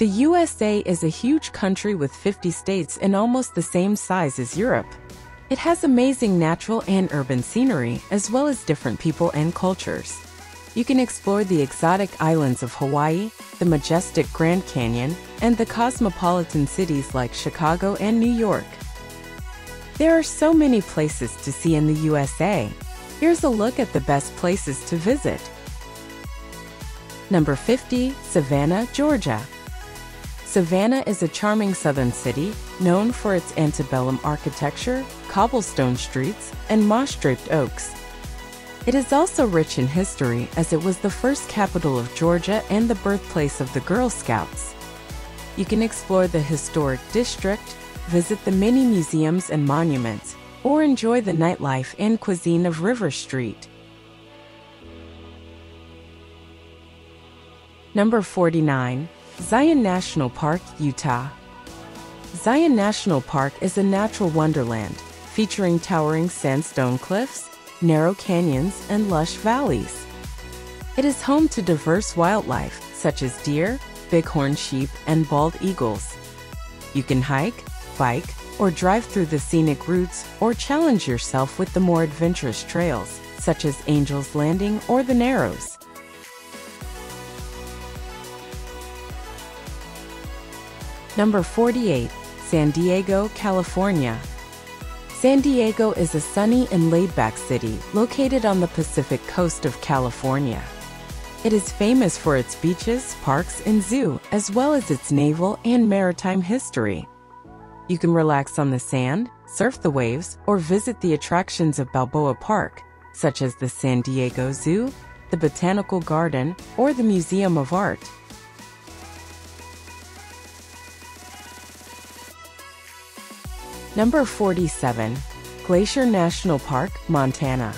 The USA is a huge country with 50 states and almost the same size as Europe. It has amazing natural and urban scenery, as well as different people and cultures. You can explore the exotic islands of Hawaii, the majestic Grand Canyon, and the cosmopolitan cities like Chicago and New York. There are so many places to see in the USA. Here's a look at the best places to visit. Number 50, Savannah, Georgia. Savannah is a charming southern city known for its antebellum architecture, cobblestone streets, and moss-draped oaks. It is also rich in history as it was the first capital of Georgia and the birthplace of the Girl Scouts. You can explore the historic district, visit the many museums and monuments, or enjoy the nightlife and cuisine of River Street. Number 49. Zion National Park, Utah. Zion National Park is a natural wonderland featuring towering sandstone cliffs, narrow canyons, and lush valleys. It is home to diverse wildlife such as deer, bighorn sheep, and bald eagles. You can hike, bike, or drive through the scenic routes or challenge yourself with the more adventurous trails, such as Angel's Landing or the Narrows. Number 48, San Diego, California. San Diego is a sunny and laid-back city located on the Pacific coast of California. It is famous for its beaches, parks, and zoo, as well as its naval and maritime history. You can relax on the sand, surf the waves, or visit the attractions of Balboa Park, such as the San Diego Zoo, the Botanical Garden, or the Museum of Art. Number 47. Glacier National Park, Montana.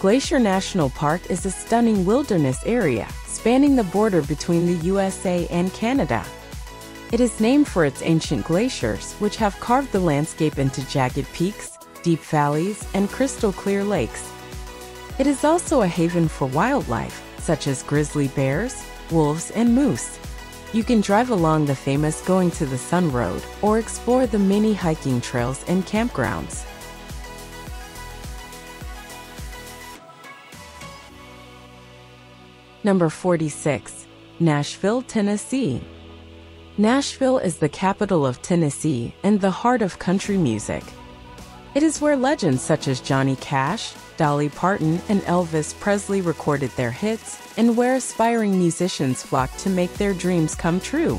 Glacier National Park is a stunning wilderness area spanning the border between the USA and Canada. It is named for its ancient glaciers, which have carved the landscape into jagged peaks, deep valleys, and crystal clear lakes. It is also a haven for wildlife, such as grizzly bears, wolves, and moose. You can drive along the famous Going to the Sun Road or explore the many hiking trails and campgrounds. Number 46. Nashville, Tennessee. Nashville is the capital of Tennessee and the heart of country music. It is where legends such as Johnny Cash, Dolly Parton, and Elvis Presley recorded their hits, and where aspiring musicians flock to make their dreams come true.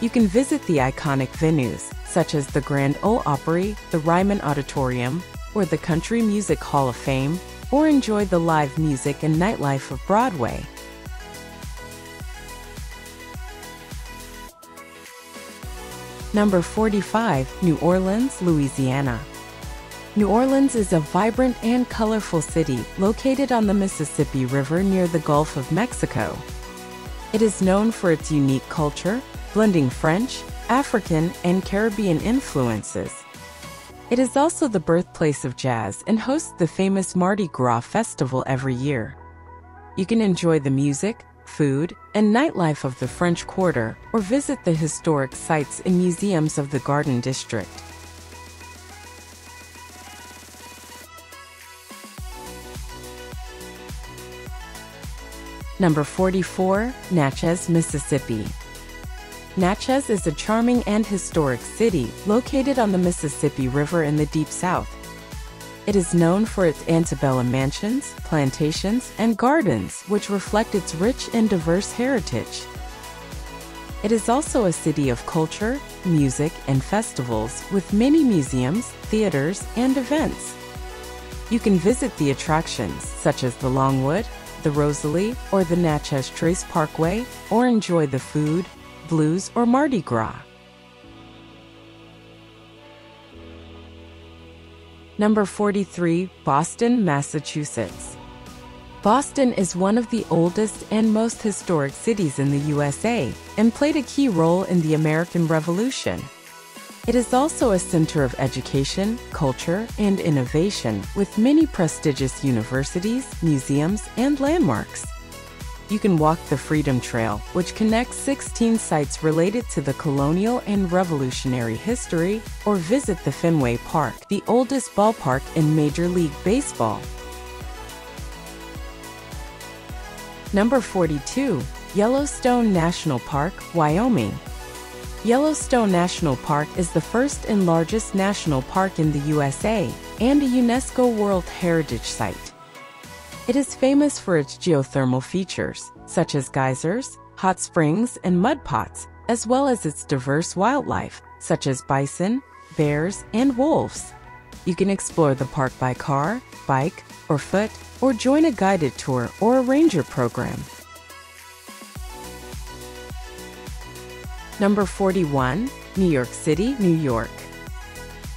You can visit the iconic venues, such as the Grand Ole Opry, the Ryman Auditorium, or the Country Music Hall of Fame, or enjoy the live music and nightlife of Broadway. Number 45, New Orleans, Louisiana. New Orleans is a vibrant and colorful city located on the Mississippi River near the Gulf of Mexico. It is known for its unique culture, blending French, African, and Caribbean influences. It is also the birthplace of jazz and hosts the famous Mardi Gras festival every year. You can enjoy the music, food, and nightlife of the French Quarter or visit the historic sites and museums of the Garden District. Number 44, Natchez, Mississippi. Natchez is a charming and historic city located on the Mississippi River in the Deep South. It is known for its antebellum mansions, plantations, and gardens, which reflect its rich and diverse heritage. It is also a city of culture, music, and festivals with many museums, theaters, and events. You can visit the attractions such as the Longwood, the Rosalie, or the Natchez Trace Parkway, or enjoy the food, blues, or Mardi Gras. Number 43, Boston, Massachusetts. Boston is one of the oldest and most historic cities in the USA and played a key role in the American Revolution. It is also a center of education, culture, and innovation with many prestigious universities, museums, and landmarks. You can walk the Freedom Trail, which connects 16 sites related to the colonial and revolutionary history, or visit the Fenway Park, the oldest ballpark in Major League Baseball. Number 42. Yellowstone National Park, Wyoming. Yellowstone National Park is the first and largest national park in the USA and a UNESCO World Heritage Site. It is famous for its geothermal features, such as geysers, hot springs, and mud pots, as well as its diverse wildlife, such as bison, bears, and wolves. You can explore the park by car, bike, or foot, or join a guided tour or a ranger program. Number 41, New York City, New York.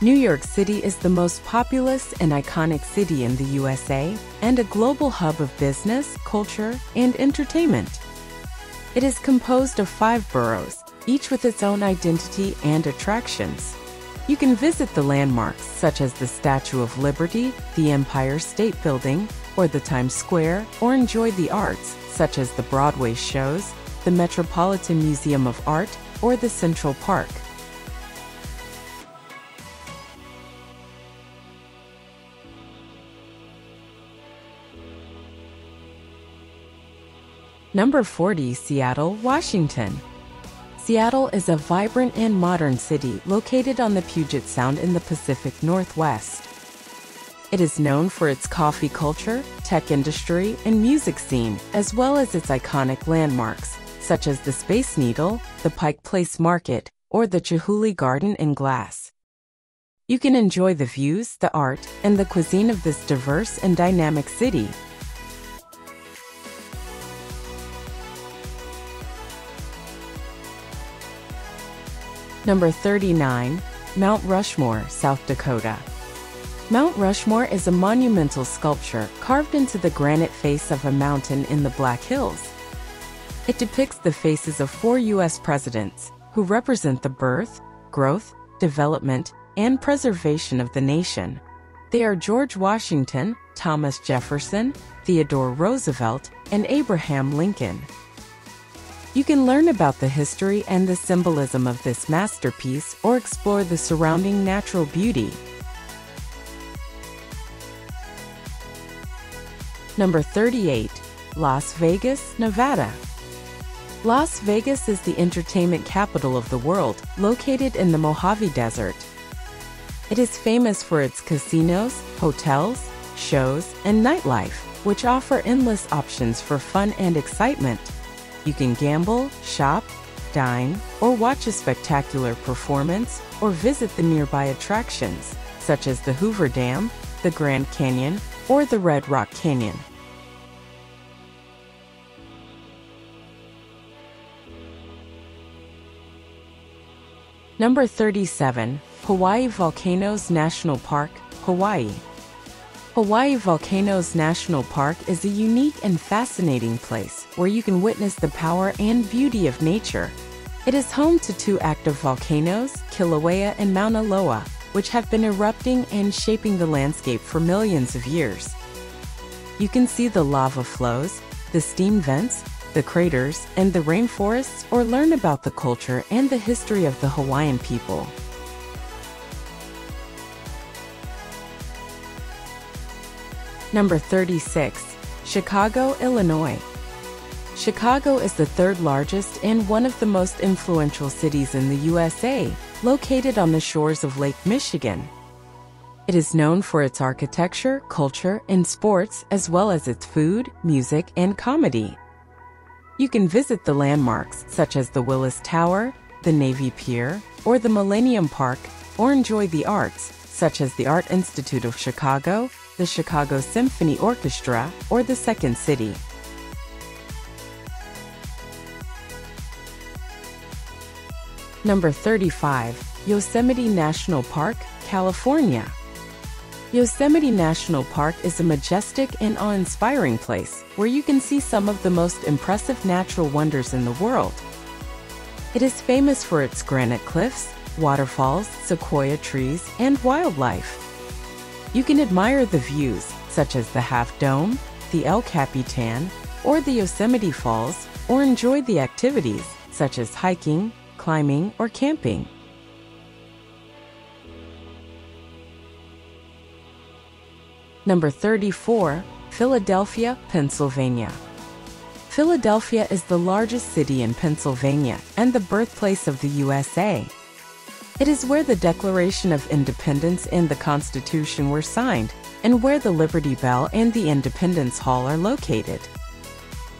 New York City is the most populous and iconic city in the USA and a global hub of business, culture, and entertainment. It is composed of five boroughs, each with its own identity and attractions. You can visit the landmarks such as the Statue of Liberty, the Empire State Building, or the Times Square, or enjoy the arts such as the Broadway shows, the Metropolitan Museum of Art, or the Central Park. Number 40, Seattle, Washington. Seattle is a vibrant and modern city located on the Puget Sound in the Pacific Northwest. It is known for its coffee culture, tech industry, and music scene, as well as its iconic landmarks, such as the Space Needle, the Pike Place Market, or the Chihuly Garden in Glass. You can enjoy the views, the art, and the cuisine of this diverse and dynamic city, Number 39, Mount Rushmore, South Dakota. Mount Rushmore is a monumental sculpture carved into the granite face of a mountain in the Black Hills. It depicts the faces of four U.S. presidents who represent the birth, growth, development, and preservation of the nation. They are George Washington, Thomas Jefferson, Theodore Roosevelt, and Abraham Lincoln. You can learn about the history and the symbolism of this masterpiece or explore the surrounding natural beauty. Number 38. Las Vegas, Nevada. Las Vegas is the entertainment capital of the world, located in the Mojave Desert. It is famous for its casinos, hotels, shows, and nightlife, which offer endless options for fun and excitement. You can gamble, shop, dine, or watch a spectacular performance, or visit the nearby attractions, such as the Hoover Dam, the Grand Canyon, or the Red Rock Canyon. Number 37, Hawaii Volcanoes National Park, Hawaii. Hawaii Volcanoes National Park is a unique and fascinating place where you can witness the power and beauty of nature. It is home to two active volcanoes, Kilauea and Mauna Loa, which have been erupting and shaping the landscape for millions of years. You can see the lava flows, the steam vents, the craters, and the rainforests, or learn about the culture and the history of the Hawaiian people. Number 36. Chicago, Illinois. Chicago is the third largest and one of the most influential cities in the USA, located on the shores of Lake Michigan. It is known for its architecture, culture, and sports, as well as its food, music, and comedy. You can visit the landmarks such as the Willis Tower, the Navy Pier, or the Millennium Park, or enjoy the arts, such as the Art Institute of Chicago, the Chicago Symphony Orchestra, or the Second City. Number 35, Yosemite National Park, California. Yosemite National Park is a majestic and awe-inspiring place where you can see some of the most impressive natural wonders in the world. It is famous for its granite cliffs, waterfalls, sequoia trees, and wildlife. You can admire the views, such as the Half Dome, the El Capitan, or the Yosemite Falls, or enjoy the activities such as hiking, climbing, or camping. Number 34, Philadelphia, Pennsylvania. Philadelphia is the largest city in Pennsylvania and the birthplace of the USA. It is where the Declaration of Independence and the Constitution were signed, and where the Liberty Bell and the Independence Hall are located.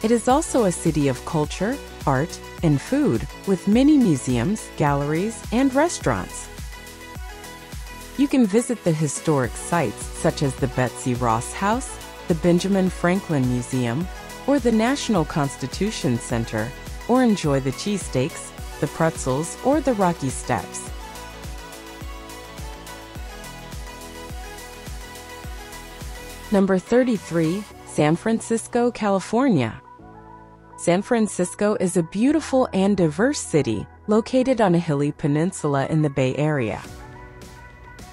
It is also a city of culture, art, and food, with many museums, galleries, and restaurants. You can visit the historic sites such as the Betsy Ross House, the Benjamin Franklin Museum, or the National Constitution Center, or enjoy the cheesesteaks, the pretzels, or the Rocky Steps. Number 33, San Francisco, California. San Francisco is a beautiful and diverse city located on a hilly peninsula in the Bay Area.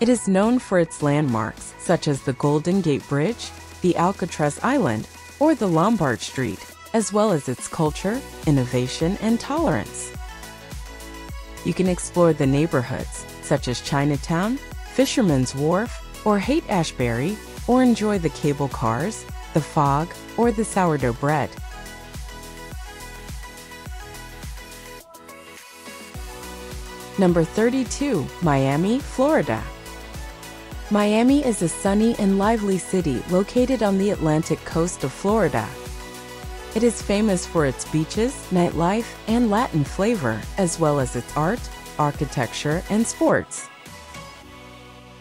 It is known for its landmarks such as the Golden Gate Bridge, the Alcatraz Island, or the Lombard Street, as well as its culture, innovation, and tolerance. You can explore the neighborhoods, such as Chinatown, Fisherman's Wharf, or Haight-Ashbury, or enjoy the cable cars, the fog, or the sourdough bread. Number 32, Miami, Florida. Miami is a sunny and lively city located on the Atlantic coast of Florida. It is famous for its beaches, nightlife, and Latin flavor, as well as its art, architecture, and sports.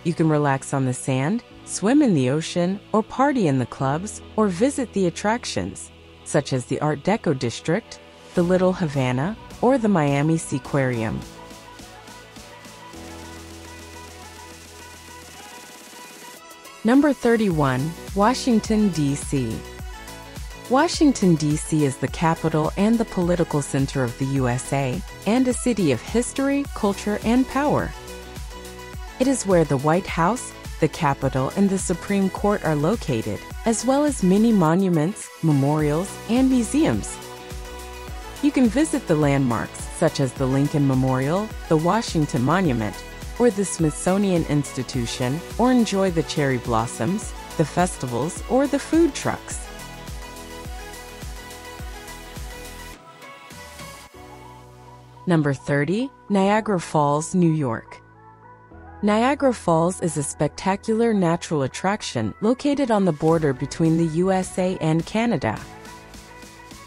You can relax on the sand, swim in the ocean, or party in the clubs, or visit the attractions, such as the Art Deco District, the Little Havana, or the Miami Seaquarium. Number 31, Washington, D.C. Washington, D.C. is the capital and the political center of the USA, and a city of history, culture, and power. It is where the White House, the Capitol, and the Supreme Court are located, as well as many monuments, memorials, and museums. You can visit the landmarks such as the Lincoln Memorial, the Washington Monument, or the Smithsonian Institution, or enjoy the cherry blossoms, the festivals, or the food trucks. Number 30, Niagara Falls, New York. Niagara Falls is a spectacular natural attraction located on the border between the USA and Canada.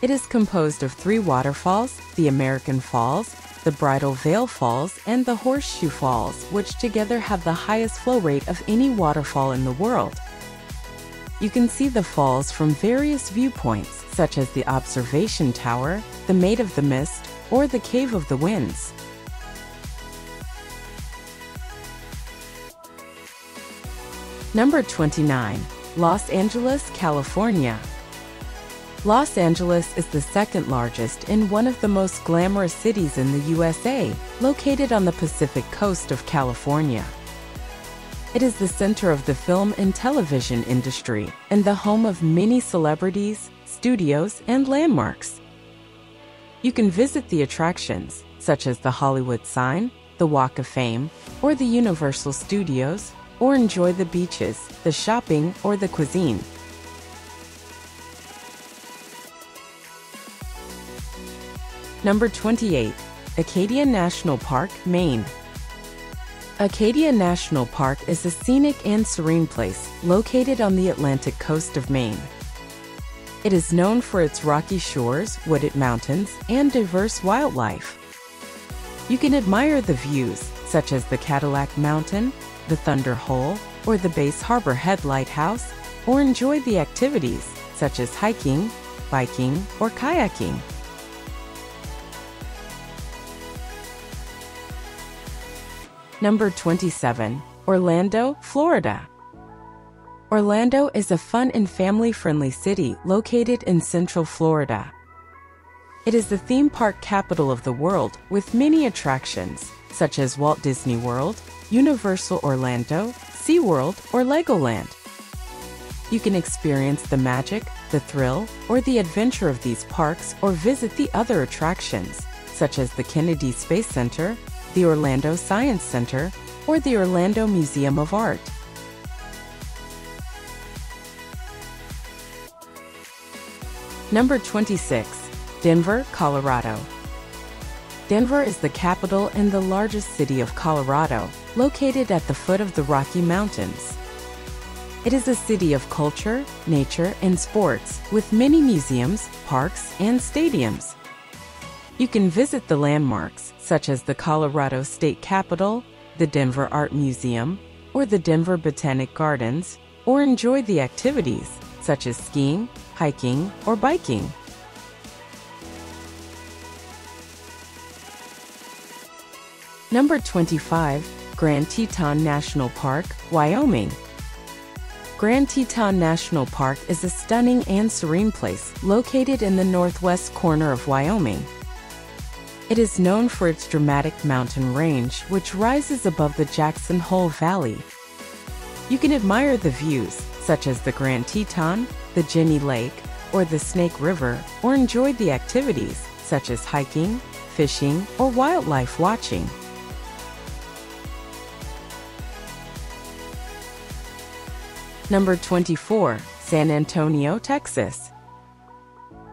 It is composed of three waterfalls, the American Falls, the Bridal Veil Falls, and the Horseshoe Falls, which together have the highest flow rate of any waterfall in the world. You can see the falls from various viewpoints, such as the Observation Tower, the Maid of the Mist, or the Cave of the Winds. Number 29. Los Angeles, California. Los Angeles is the second largest and one of the most glamorous cities in the USA, located on the Pacific coast of California. It is the center of the film and television industry and the home of many celebrities, studios, and landmarks. You can visit the attractions, such as the Hollywood sign, the Walk of Fame, or the Universal Studios, or enjoy the beaches, the shopping, or the cuisine. Number 28. Acadia National Park, Maine. Acadia National Park is a scenic and serene place located on the Atlantic coast of Maine. It is known for its rocky shores, wooded mountains, and diverse wildlife. You can admire the views, such as the Cadillac Mountain, the Thunder Hole, or the Bass Harbor Head Lighthouse, or enjoy the activities, such as hiking, biking, or kayaking. Number 27. Orlando, Florida. Orlando is a fun and family-friendly city located in central Florida. It is the theme park capital of the world with many attractions, such as Walt Disney World, Universal Orlando, SeaWorld, or Legoland. You can experience the magic, the thrill, or the adventure of these parks or visit the other attractions, such as the Kennedy Space Center, the Orlando Science Center, or the Orlando Museum of Art. Number 26. Denver, Colorado. Denver is the capital and the largest city of Colorado, located at the foot of the Rocky Mountains. It is a city of culture, nature, and sports, with many museums, parks, and stadiums. You can visit the landmarks, such as the Colorado State Capitol, the Denver Art Museum, or the Denver Botanic Gardens, or enjoy the activities, such as skiing, hiking, or biking. Number 25, Grand Teton National Park, Wyoming. Grand Teton National Park is a stunning and serene place located in the northwest corner of Wyoming. It is known for its dramatic mountain range, which rises above the Jackson Hole Valley. You can admire the views, such as the Grand Teton, the Jenny Lake, or the Snake River, or enjoy the activities, such as hiking, fishing, or wildlife watching. Number 24, San Antonio, Texas.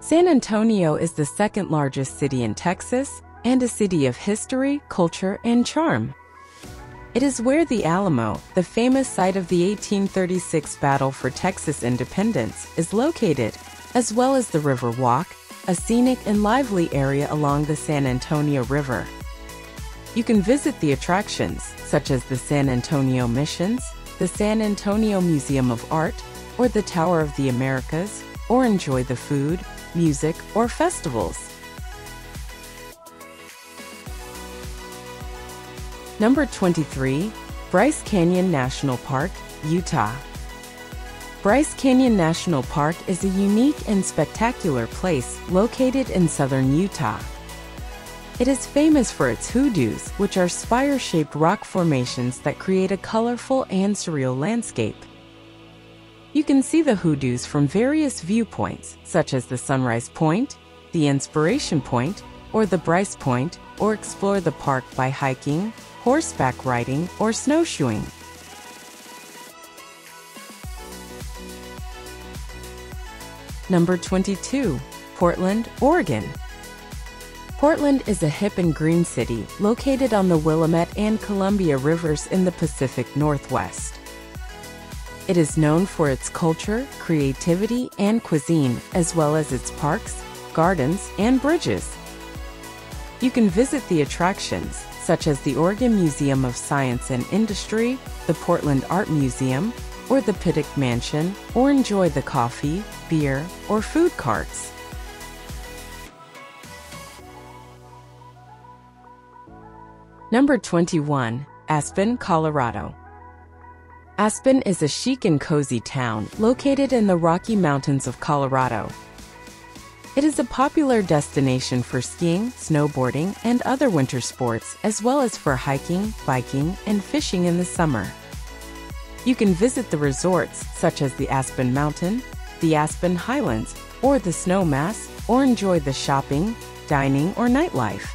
San Antonio is the second largest city in Texas and a city of history, culture, and charm. It is where the Alamo, the famous site of the 1836 battle for Texas independence, is located, as well as the River Walk, a scenic and lively area along the San Antonio River. You can visit the attractions, such as the San Antonio Missions, the San Antonio Museum of Art, or the Tower of the Americas, or enjoy the food, music, or festivals. Number 23, Bryce Canyon National Park, Utah. Bryce Canyon National Park is a unique and spectacular place located in southern Utah. It is famous for its hoodoos, which are spire-shaped rock formations that create a colorful and surreal landscape. You can see the hoodoos from various viewpoints, such as the Sunrise Point, the Inspiration Point, or the Bryce Point, or explore the park by hiking, horseback riding, or snowshoeing. Number 22. Portland, Oregon. Portland is a hip and green city located on the Willamette and Columbia Rivers in the Pacific Northwest. It is known for its culture, creativity, and cuisine, as well as its parks, gardens, and bridges. You can visit the attractions, such as the Oregon Museum of Science and Industry, the Portland Art Museum, or the Pittock Mansion, or enjoy the coffee, beer, or food carts. Number 21, Aspen, Colorado. Aspen is a chic and cozy town located in the Rocky Mountains of Colorado. It is a popular destination for skiing, snowboarding, and other winter sports, as well as for hiking, biking, and fishing in the summer. You can visit the resorts such as the Aspen Mountain, the Aspen Highlands, or the Snowmass, or enjoy the shopping, dining, or nightlife.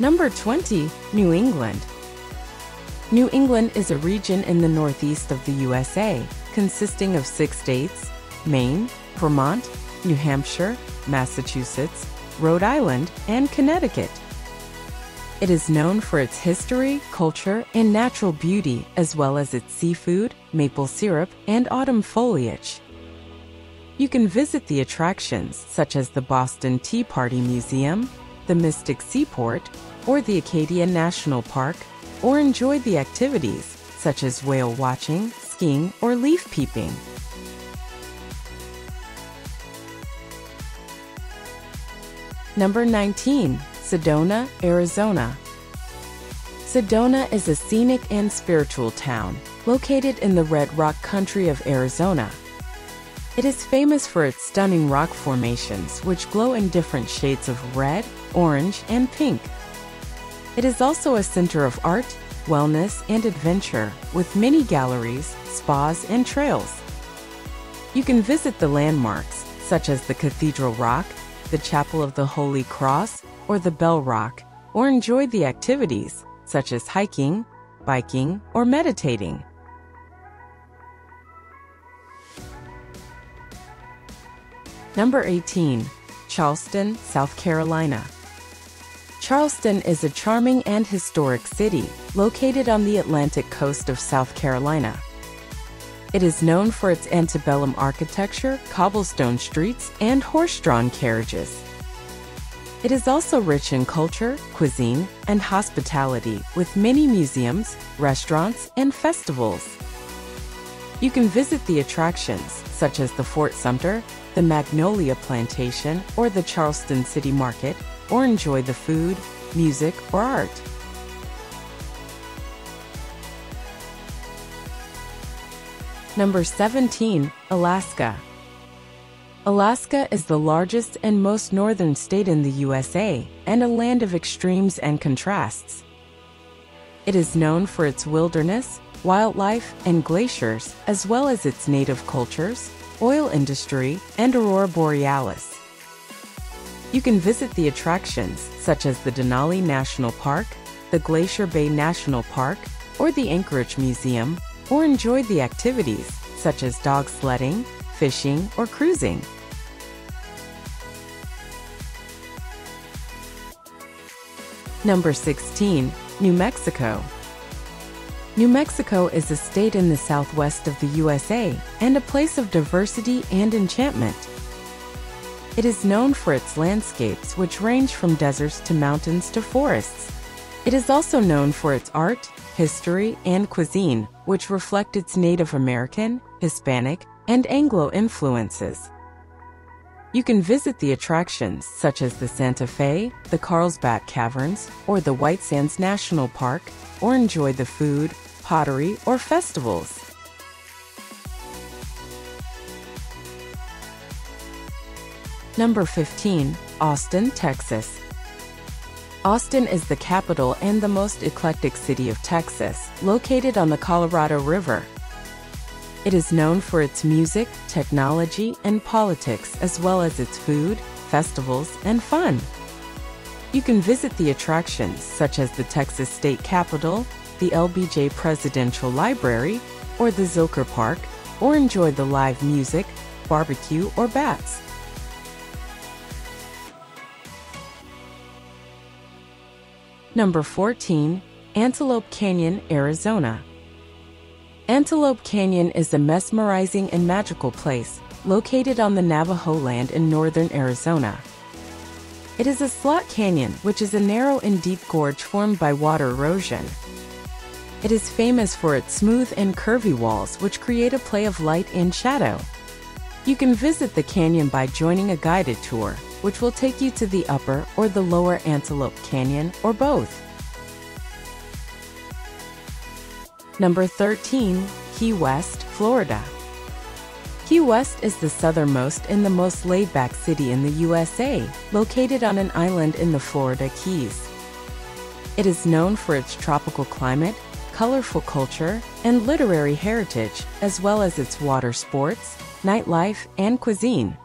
Number 20, New England. New England is a region in the northeast of the USA, consisting of six states Maine, Vermont, New Hampshire, Massachusetts, Rhode Island, and Connecticut. It is known for its history, culture, and natural beauty, as well as its seafood, maple syrup, and autumn foliage. You can visit the attractions such as the Boston Tea Party Museum, the Mystic Seaport, or the Acadia National Park, or enjoy the activities such as whale watching, skiing, or leaf peeping. Number 19, Sedona, Arizona. Sedona is a scenic and spiritual town located in the Red Rock country of Arizona. It is famous for its stunning rock formations which glow in different shades of red, orange, and pink. It is also a center of art, wellness, and adventure, with many galleries, spas, and trails. You can visit the landmarks, such as the Cathedral Rock, the Chapel of the Holy Cross, or the Bell Rock, or enjoy the activities, such as hiking, biking, or meditating. Number 18. Charleston, South Carolina. Charleston is a charming and historic city located on the Atlantic coast of South Carolina. It is known for its antebellum architecture, cobblestone streets, and horse-drawn carriages. It is also rich in culture, cuisine, and hospitality, with many museums, restaurants, and festivals. You can visit the attractions, such as the Fort Sumter, the Magnolia Plantation, or the Charleston City Market, or enjoy the food, music, or art. Number 17. Alaska. Alaska is the largest and most northern state in the USA and a land of extremes and contrasts. It is known for its wilderness, wildlife, and glaciers, as well as its native cultures, oil industry, and aurora borealis. You can visit the attractions such as the Denali National Park, the Glacier Bay National Park, or the Anchorage Museum, or enjoy the activities such as dog sledding, fishing, or cruising. Number 16. New Mexico. New Mexico is a state in the southwest of the USA and a place of diversity and enchantment. It is known for its landscapes which range from deserts to mountains to forests. It is also known for its art, history, and cuisine, which reflect its Native American, Hispanic, and Anglo influences. You can visit the attractions such as the Santa Fe, the Carlsbad Caverns, or the White Sands National Park, or enjoy the food, pottery, or festivals. Number 15. Austin, Texas. Austin is the capital and the most eclectic city of Texas, located on the Colorado River. It is known for its music, technology, and politics, as well as its food, festivals, and fun. You can visit the attractions such as the Texas State Capitol, the LBJ Presidential Library, or the Zilker Park, or enjoy the live music, barbecue, or bats. Number 14. Antelope Canyon, Arizona. Antelope Canyon is a mesmerizing and magical place located on the Navajo land in northern Arizona. It is a slot canyon, which is a narrow and deep gorge formed by water erosion. It is famous for its smooth and curvy walls, which create a play of light and shadow. You can visit the canyon by joining a guided tour, which will take you to the upper or the lower Antelope Canyon, or both. Number 13. Key West, Florida. Key West is the southernmost and the most laid-back city in the USA, located on an island in the Florida Keys. It is known for its tropical climate, colorful culture, and literary heritage, as well as its water sports, nightlife, and cuisine.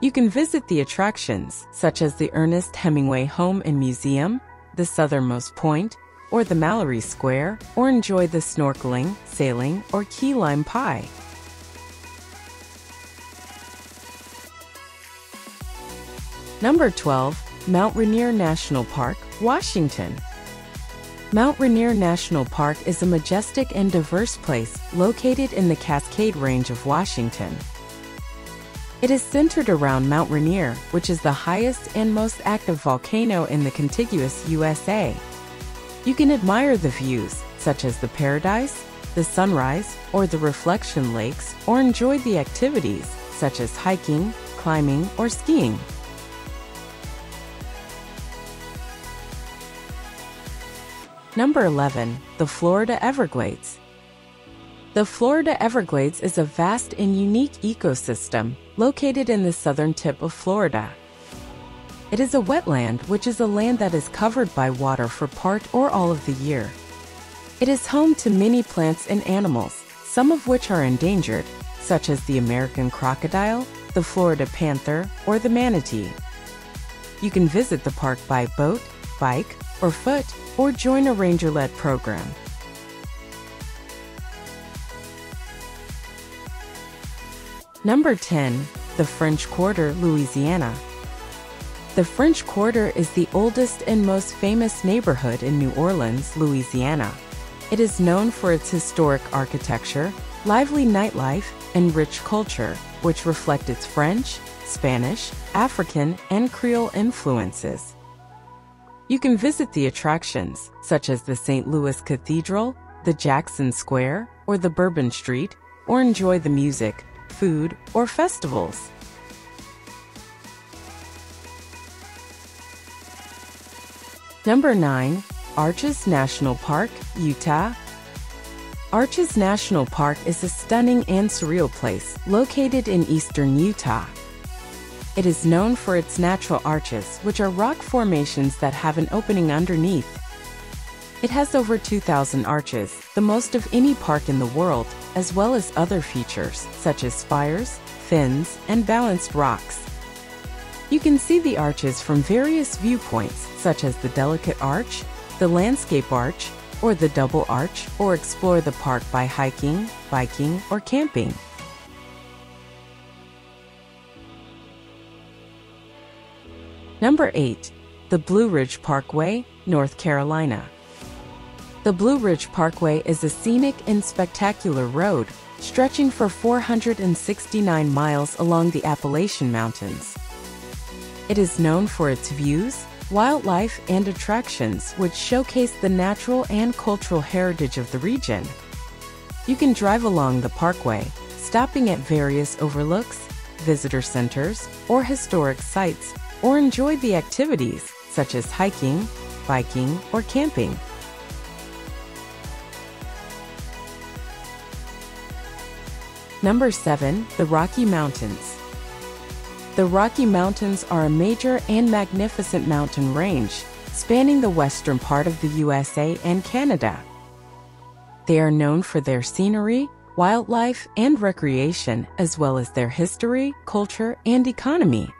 You can visit the attractions, such as the Ernest Hemingway Home and Museum, the Southernmost Point, or the Mallory Square, or enjoy the snorkeling, sailing, or key lime pie. Number 12. Mount Rainier National Park, Washington. Mount Rainier National Park is a majestic and diverse place located in the Cascade Range of Washington. It is centered around Mount Rainier, which is the highest and most active volcano in the contiguous USA. You can admire the views, such as the Paradise, the Sunrise, or the Reflection Lakes, or enjoy the activities, such as hiking, climbing, or skiing. Number 11. The Florida Everglades. The Florida Everglades is a vast and unique ecosystem located in the southern tip of Florida. It is a wetland, which is a land that is covered by water for part or all of the year, It is home to many plants and animals, some of which are endangered, such as the American crocodile, the Florida panther, or the manatee. You can visit the park by boat, bike, or foot, or join a ranger-led program. Number 10. The French Quarter, Louisiana. The French Quarter is the oldest and most famous neighborhood in New Orleans, Louisiana. It is known for its historic architecture, lively nightlife, and rich culture, which reflect its French, Spanish, African, and Creole influences. You can visit the attractions, such as the St. Louis Cathedral, the Jackson Square, or the Bourbon Street, or enjoy the music, food, or festivals. Number 9. Arches National Park, Utah. Arches National Park is a stunning and surreal place located in eastern Utah. It is known for its natural arches, which are rock formations that have an opening underneath. It has over 2,000 arches, the most of any park in the world, as well as other features, such as spires, fins, and balanced rocks. You can see the arches from various viewpoints, such as the delicate arch, the landscape arch, or the double arch, or explore the park by hiking, biking, or camping. Number 8. The Blue Ridge Parkway, North Carolina. The Blue Ridge Parkway is a scenic and spectacular road stretching for 469 miles along the Appalachian Mountains. It is known for its views, wildlife, and attractions which showcase the natural and cultural heritage of the region. You can drive along the parkway, stopping at various overlooks, visitor centers, or historic sites, or enjoy the activities such as hiking, biking, or camping. Number 7. The Rocky Mountains. The Rocky Mountains are a major and magnificent mountain range, spanning the western part of the USA and Canada. They are known for their scenery, wildlife, and recreation, as well as their history, culture, and economy.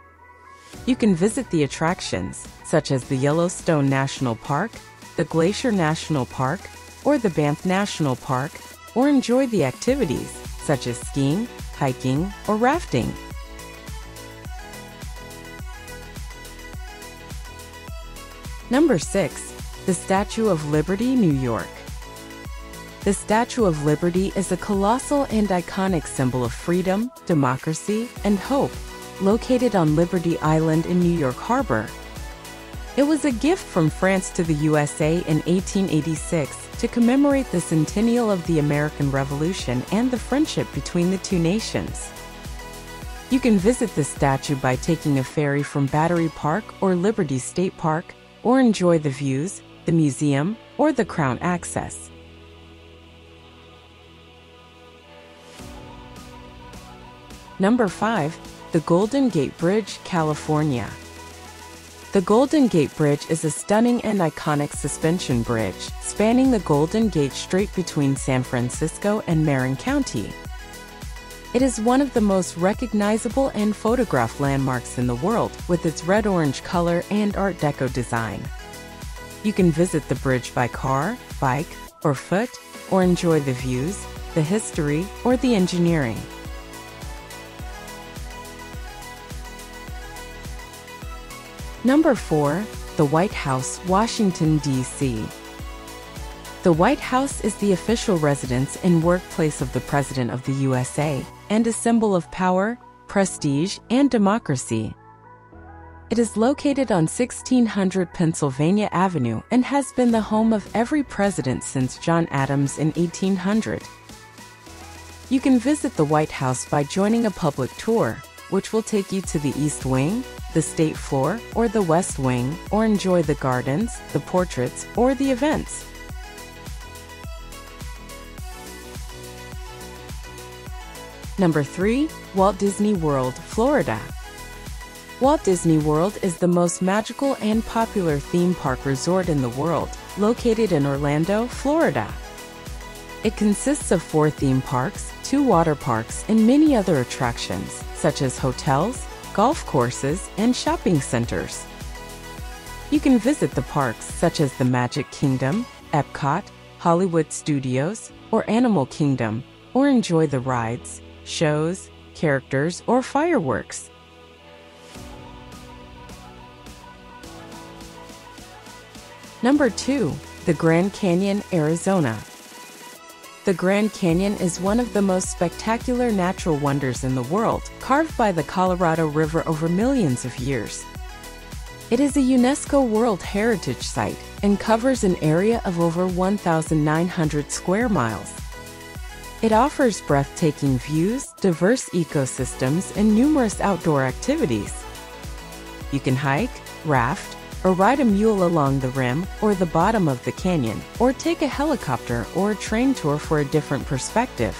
You can visit the attractions, such as the Yellowstone National Park, the Glacier National Park, or the Banff National Park, or enjoy the activities, such as skiing, hiking, or rafting. Number 6. The Statue of Liberty, New York. The Statue of Liberty is a colossal and iconic symbol of freedom, democracy, and hope, located on Liberty Island in New York Harbor. It was a gift from France to the USA in 1886 to commemorate the centennial of the American Revolution and the friendship between the two nations. You can visit the statue by taking a ferry from Battery Park or Liberty State Park, or enjoy the views, the museum, or the Crown access. Number 5. The Golden Gate Bridge, California. The Golden Gate Bridge is a stunning and iconic suspension bridge spanning the Golden Gate Strait between San Francisco and Marin County. It is one of the most recognizable and photographed landmarks in the world with its red-orange color and Art Deco design. You can visit the bridge by car, bike, or foot, or enjoy the views, the history, or the engineering. Number 4. The White House, Washington, D.C. The White House is the official residence and workplace of the President of the USA and a symbol of power, prestige, and democracy. It is located on 1600 Pennsylvania Avenue and has been the home of every president since John Adams in 1800. You can visit the White House by joining a public tour, which will take you to the East Wing, the State Floor, or the West Wing, or enjoy the gardens, the portraits, or the events. Number 3. Walt Disney World, Florida. Walt Disney World is the most magical and popular theme park resort in the world, located in Orlando, Florida. It consists of four theme parks, two water parks, and many other attractions, such as hotels, golf courses, and shopping centers. You can visit the parks such as the Magic Kingdom, Epcot, Hollywood Studios, or Animal Kingdom, or enjoy the rides, shows, characters, or fireworks. Number 2. The Grand Canyon, Arizona. The Grand Canyon is one of the most spectacular natural wonders in the world, carved by the Colorado River over millions of years. It is a UNESCO World Heritage Site and covers an area of over 1,900 square miles. It offers breathtaking views, diverse ecosystems, and numerous outdoor activities. You can hike, raft, or ride a mule along the rim or the bottom of the canyon, or take a helicopter or a train tour for a different perspective.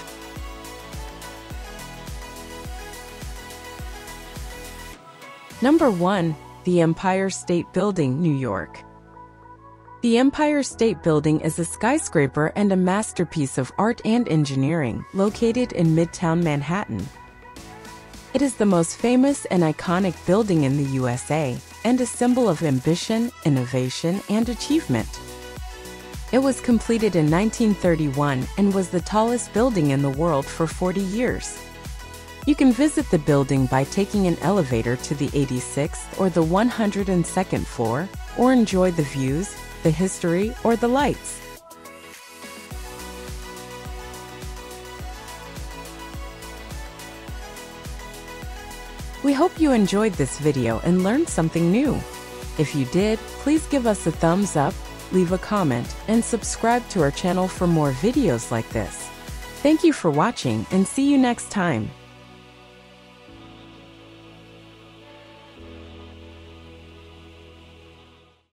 Number 1. The Empire State Building, New York. The Empire State Building is a skyscraper and a masterpiece of art and engineering located in Midtown Manhattan. It is the most famous and iconic building in the USA and a symbol of ambition, innovation, and achievement. It was completed in 1931 and was the tallest building in the world for 40 years. You can visit the building by taking an elevator to the 86th or the 102nd floor, or enjoy the views, the history, or the lights. We hope you enjoyed this video and learned something new. If you did, please give us a thumbs up, leave a comment, and subscribe to our channel for more videos like this. Thank you for watching and see you next time.